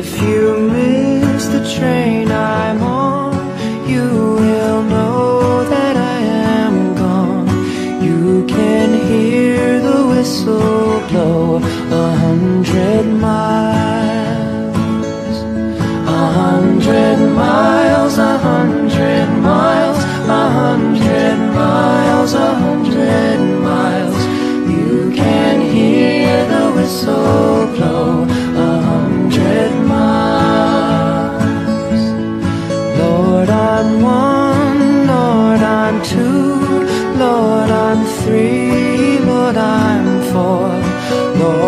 If you miss the train I'm on, you will know that I am gone. You can hear the whistle blow a hundred miles. I'm three, Lord, I'm four, Lord,